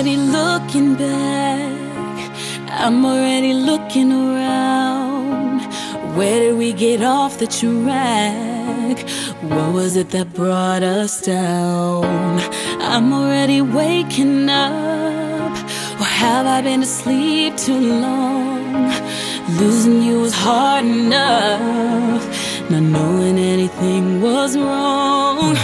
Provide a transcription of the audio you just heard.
Already looking back, I'm already looking around. Where did we get off the track? What was it that brought us down? I'm already waking up. Or have I been asleep too long? Losing you was hard enough. Not knowing anything was wrong.